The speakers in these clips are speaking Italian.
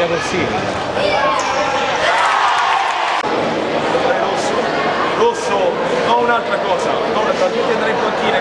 mica possibile. Rosso, rosso, non un'altra cosa, non un'altra, tutti andare in panchina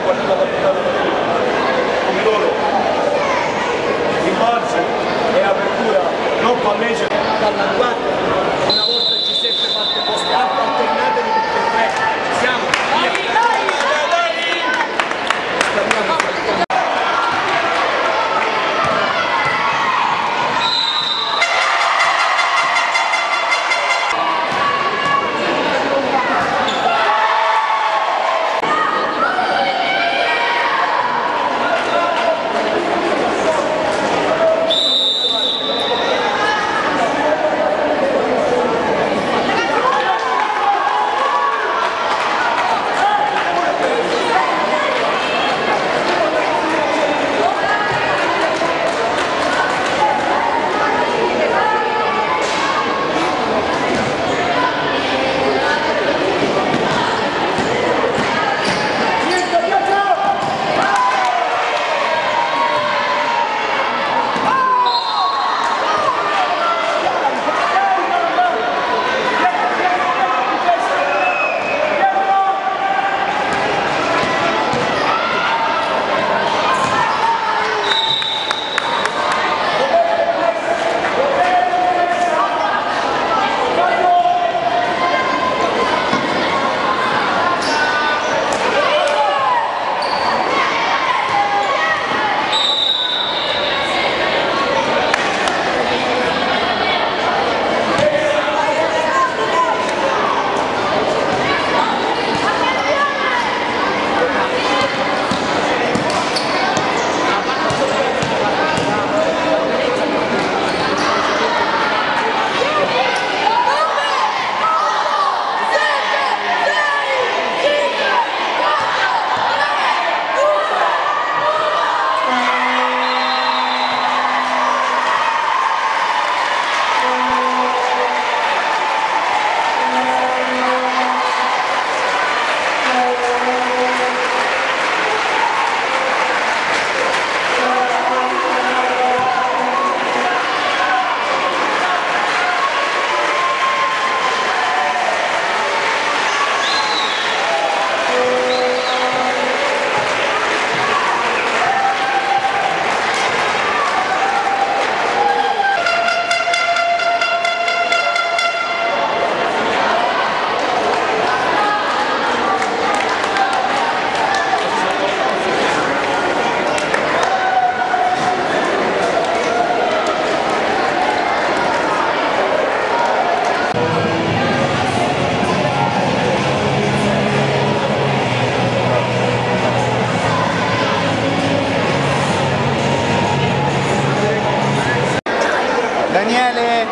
Daniele!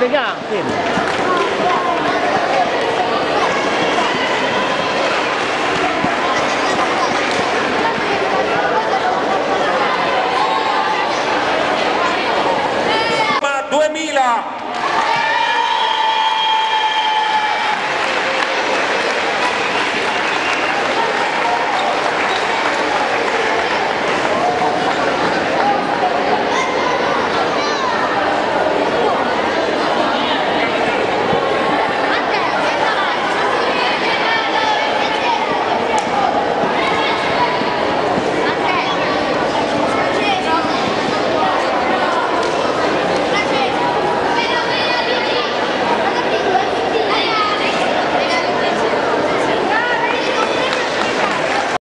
再见